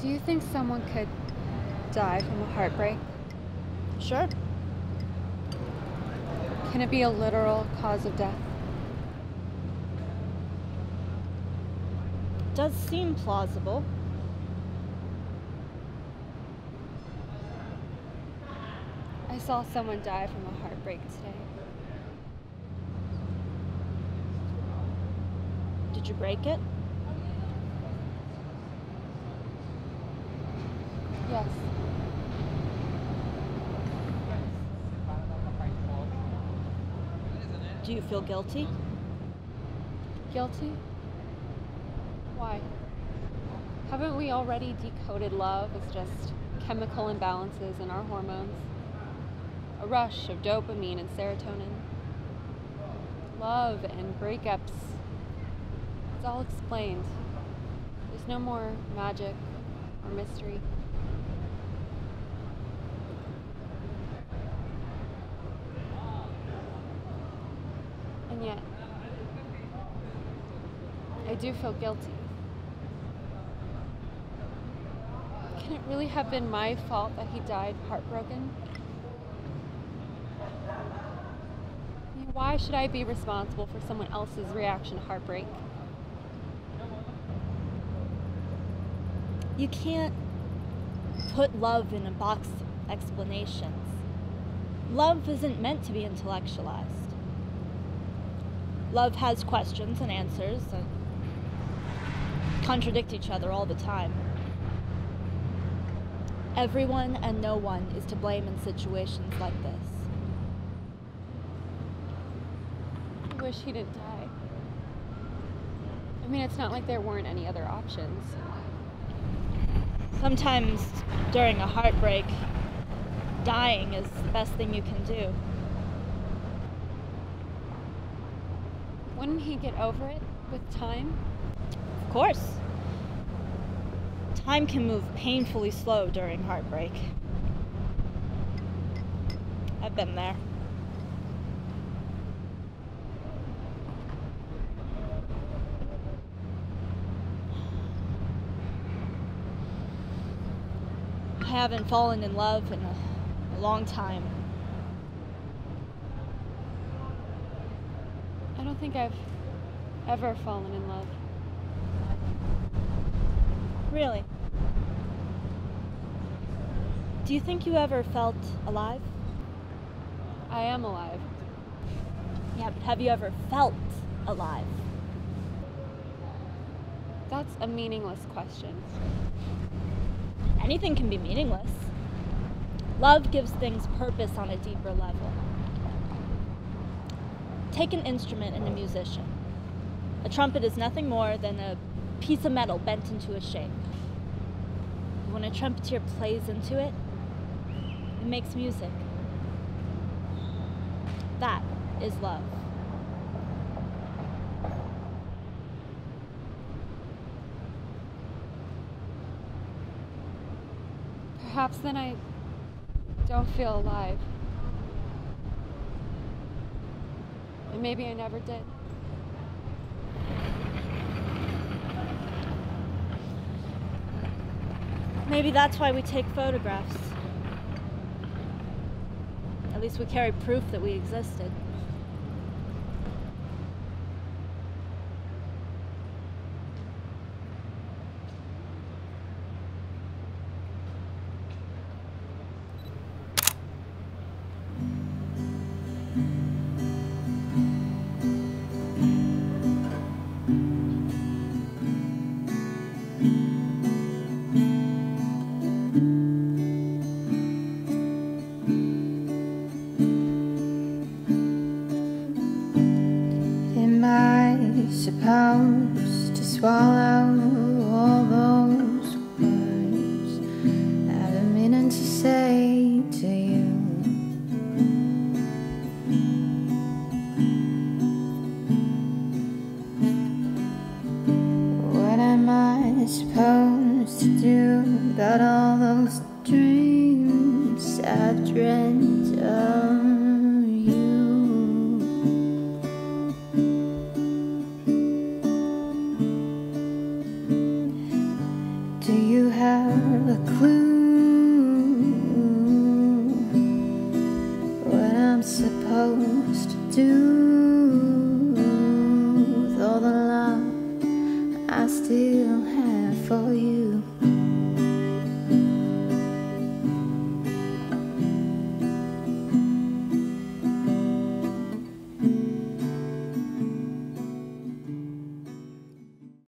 Do you think someone could die from a heartbreak? Sure. Can it be a literal cause of death? Does seem plausible. I saw someone die from a heartbreak today. Did you break it? Do you feel guilty? Guilty? Why? Haven't we already decoded love as just chemical imbalances in our hormones? A rush of dopamine and serotonin. Love and breakups. It's all explained. There's no more magic or mystery. And yet, I do feel guilty. Can it really have been my fault that he died heartbroken? Why should I be responsible for someone else's reaction to heartbreak? You can't put love in a box of explanations. Love isn't meant to be intellectualized. Love has questions and answers that contradict each other all the time. Everyone and no one is to blame in situations like this. I wish he didn't die. I mean, it's not like there weren't any other options. Sometimes during a heartbreak, dying is the best thing you can do. Wouldn't he get over it with time? Of course. Time can move painfully slow during heartbreak. I've been there. I haven't fallen in love in a, a long time. I don't think I've ever fallen in love. Really? Do you think you ever felt alive? I am alive. Yeah, but have you ever felt alive? That's a meaningless question. Anything can be meaningless. Love gives things purpose on a deeper level. Take an instrument and a musician. A trumpet is nothing more than a piece of metal bent into a shape. When a trumpeter plays into it, it makes music. That is love. Perhaps then I don't feel alive. And maybe I never did. Maybe that's why we take photographs. At least we carry proof that we existed. Am I supposed to swallow I supposed to do about all those dreams I've dreamt I still have for you.